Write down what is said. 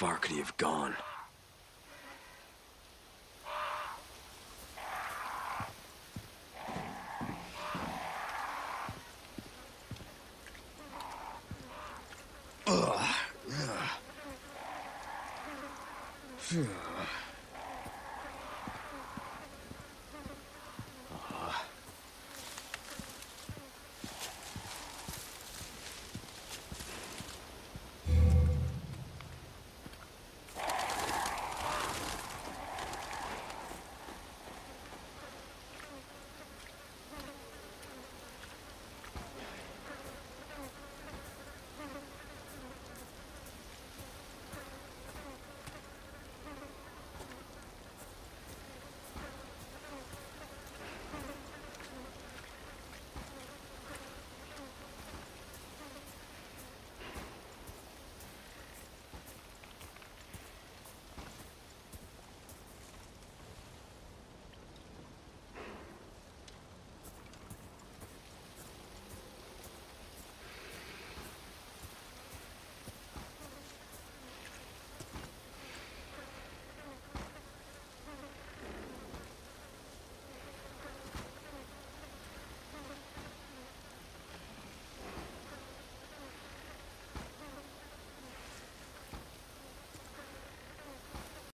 Far could he have gone? Ugh. Ugh.